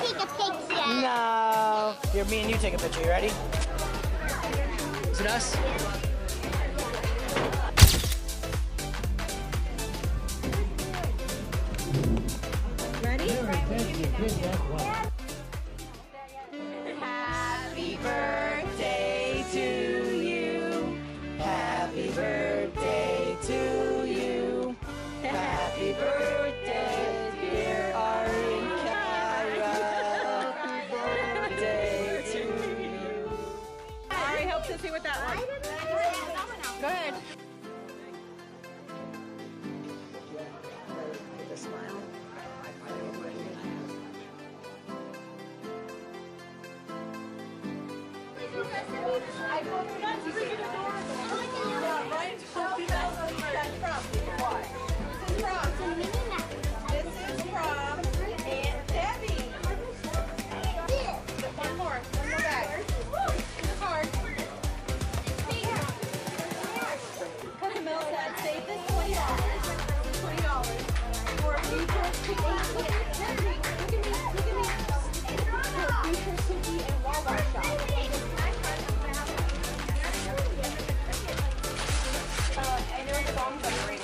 take a picture. No. Here, me and you take a picture. You ready? Is it us? Ready? Happy birthday to you. Happy birthday to you. Happy birthday, This is I know the bomb's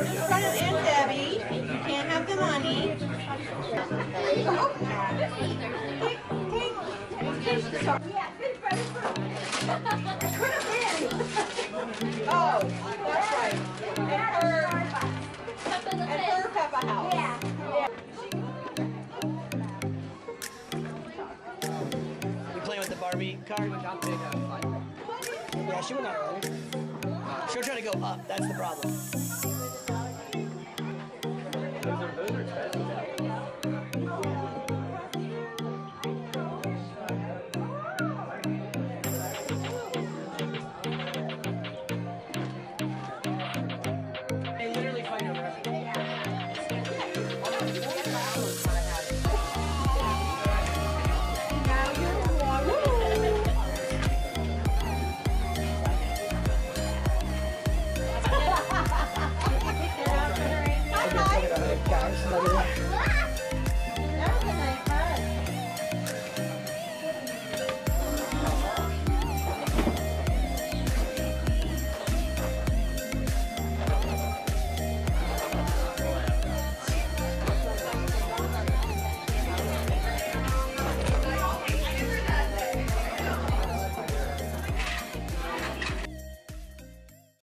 This is Debbie. You can't have the money. Oh. Take, take. Sorry. Oh, that's right. Her, Peppa house. You playing with the Barbie card? Yeah, she went out earlier. She'll try to go up. That's the problem. 感受。